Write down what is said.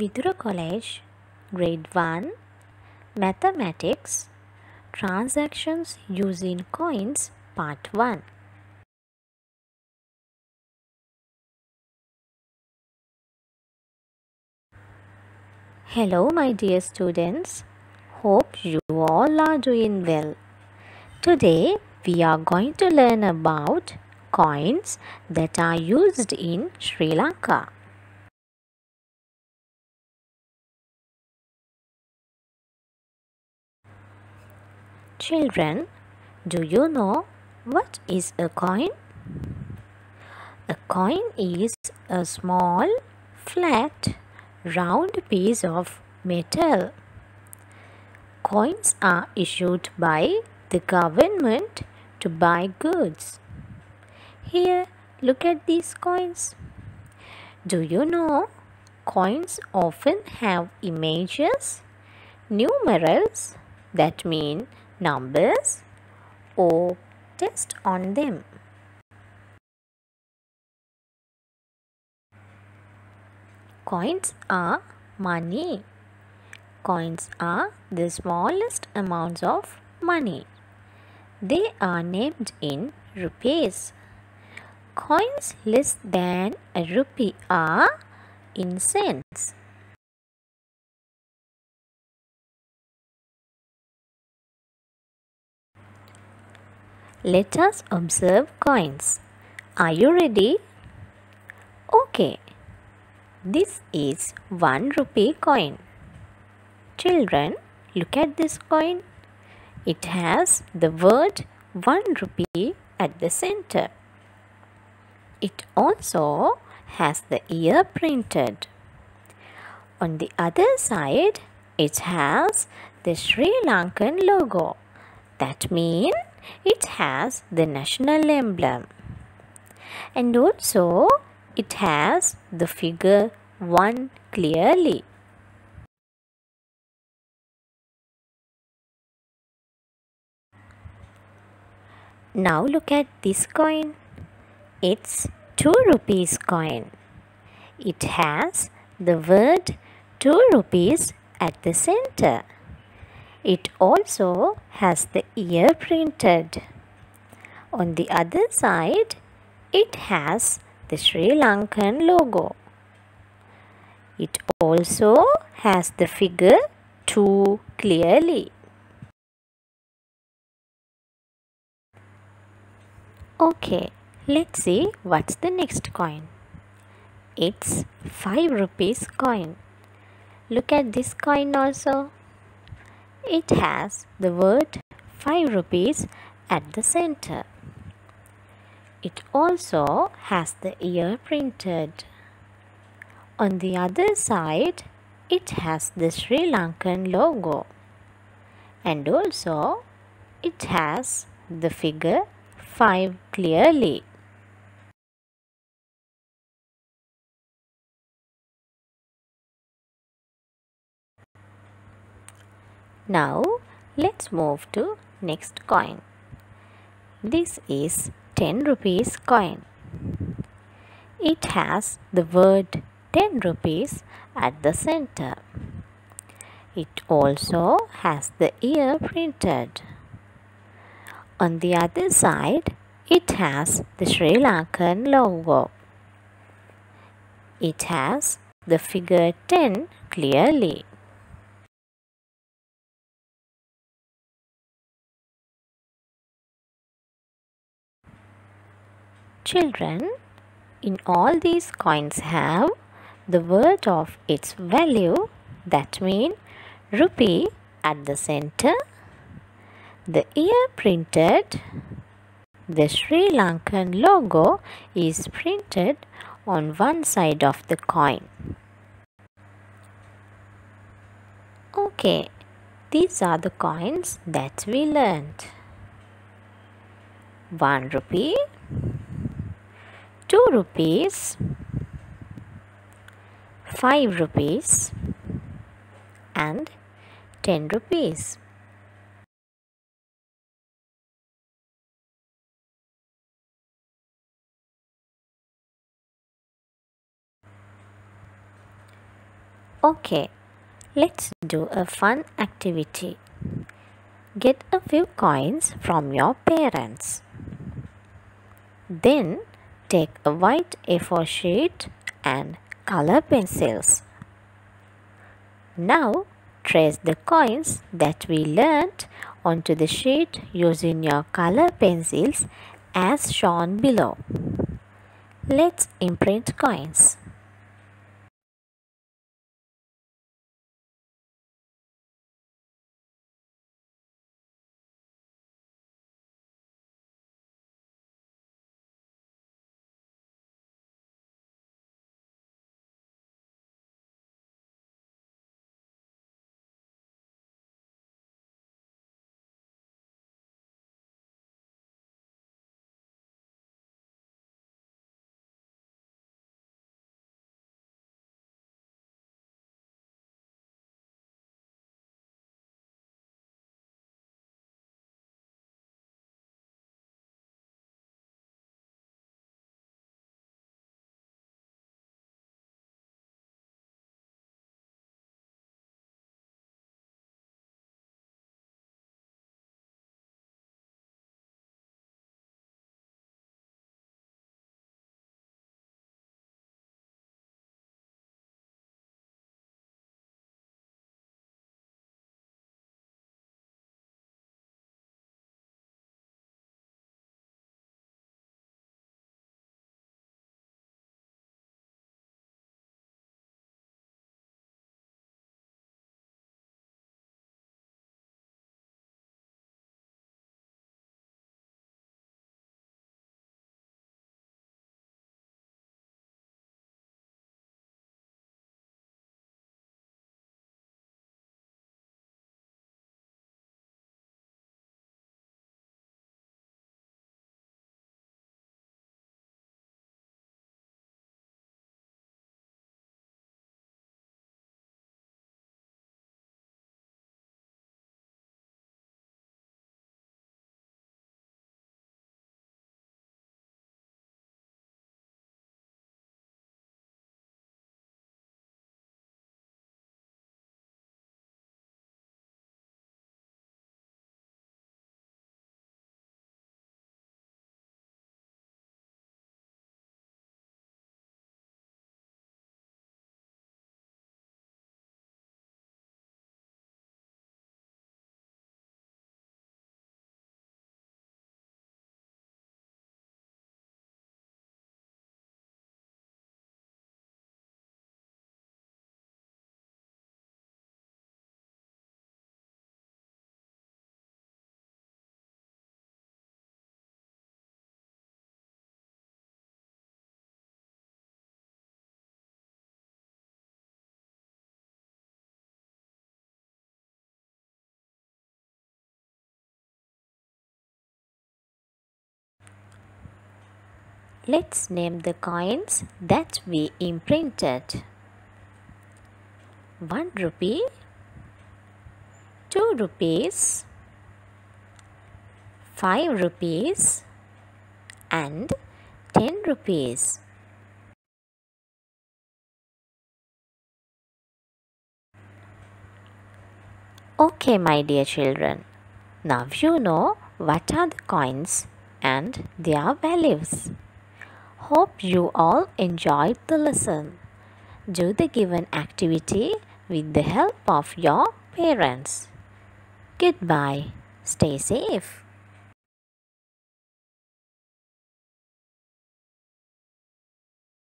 Vidura College, Grade 1, Mathematics, Transactions using Coins, Part 1. Hello, my dear students. Hope you all are doing well. Today, we are going to learn about coins that are used in Sri Lanka. Children, do you know what is a coin? A coin is a small, flat, round piece of metal. Coins are issued by the government to buy goods. Here, look at these coins. Do you know coins often have images, numerals that mean numbers or test on them. Coins are money. Coins are the smallest amounts of money. They are named in rupees. Coins less than a rupee are in cents. Let us observe coins. Are you ready? Okay. This is 1 rupee coin. Children, look at this coin. It has the word 1 rupee at the center. It also has the year printed. On the other side, it has the Sri Lankan logo. That means it has the national emblem. And also, it has the figure 1 clearly. Now look at this coin. It's 2 rupees coin. It has the word 2 rupees at the center. It also has the year printed. On the other side, it has the Sri Lankan logo. It also has the figure 2 clearly. Okay, let's see what's the next coin. It's 5 rupees coin. Look at this coin also. It has the word 5 rupees at the center. It also has the year printed. On the other side, it has the Sri Lankan logo. And also, it has the figure 5 clearly. Now let's move to next coin. This is 10 rupees coin. It has the word 10 rupees at the center. It also has the year printed. On the other side, it has the Sri Lankan logo. It has the figure 10 clearly. Children, in all these coins have the word of its value that mean rupee at the center, the year printed, the Sri Lankan logo is printed on one side of the coin. Okay, these are the coins that we learned. 1 rupee 2 rupees 5 rupees and 10 rupees Okay, let's do a fun activity. Get a few coins from your parents. Then take a white A4 sheet and color pencils. Now trace the coins that we learnt onto the sheet using your color pencils as shown below. Let's imprint coins. Let's name the coins that we imprinted. 1 rupee, 2 rupees, 5 rupees and 10 rupees. Okay, my dear children. Now you know what are the coins and their values. Hope you all enjoyed the lesson. Do the given activity with the help of your parents. Goodbye. Stay safe.